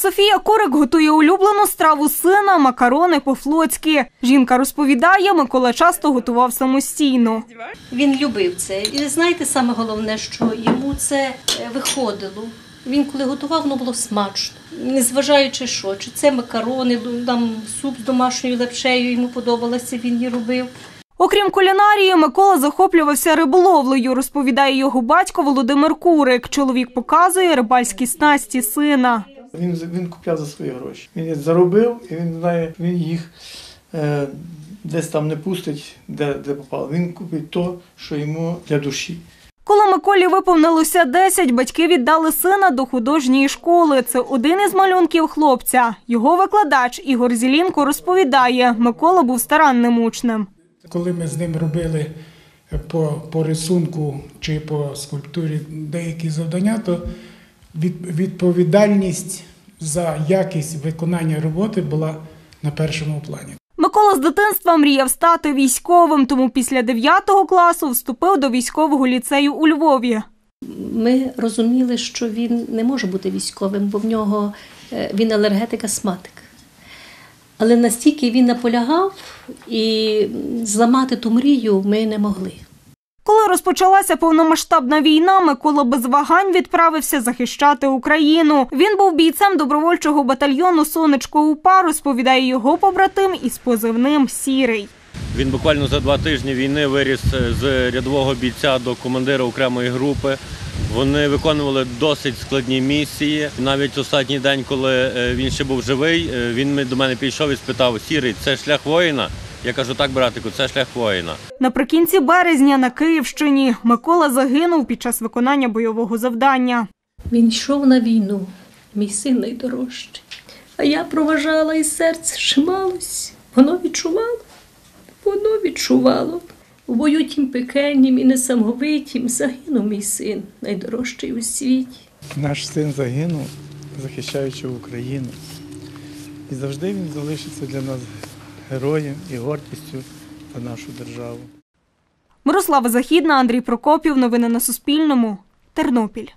Софія Курик готує улюблену страву сина макарони по-флотськи. Жінка розповідає, Микола часто готував самостійно. Він любив це. І знаєте, саме головне, що йому це е, виходило. Він коли готував, воно було смачно. Незважаючи що, чи це макарони, там суп з домашньою лепшею йому подобалося, він її робив. Окрім кулінарії, Микола захоплювався риболовлею, розповідає його батько Володимир Курик. Чоловік показує рибальські снасті сина. Він, він купляв за свої гроші. Він їх заробив і він знає, він їх е, десь там не пустить, де, де попало. Він купить то, що йому для душі. Коли Миколі виповнилося 10, батьки віддали сина до художньої школи. Це один із малюнків хлопця. Його викладач Ігор Зілінко розповідає, Микола був старанним учнем. Коли ми з ним робили по, по рисунку чи по скульптурі деякі завдання, то відповідальність за якість виконання роботи була на першому плані. Микола з дитинства мріяв стати військовим, тому після 9 класу вступив до військового ліцею у Львові. Ми розуміли, що він не може бути військовим, бо в нього е, він алергетик астматик. Але настільки він наполягав і зламати ту мрію ми не могли. Коли розпочалася повномасштабна війна, Микола без вагань відправився захищати Україну. Він був бійцем добровольчого батальйону Сонечко УПА, розповідає його побратим із позивним Сірий. Він буквально за два тижні війни виріс е, з рядового бійця до командира окремої групи. Вони виконували досить складні місії. Навіть останній день, коли е, він ще був живий, е, він до мене підійшов і спитав: Сірий, це шлях воїна? Я кажу, так, братику, це шлях воїна. Наприкінці березня на Київщині Микола загинув під час виконання бойового завдання. Він йшов на війну, мій син найдорожчий. А я проважала і серце шималось. Воно відчувало, воно відчувало. У бою тім пекельнім і несамовитім загинув мій син, найдорожчий у світі. Наш син загинув, захищаючи Україну. І завжди він залишиться для нас героєм і гордістю за нашу державу. Мирослава Західна, Андрій Прокопів. Новини на Суспільному. Тернопіль.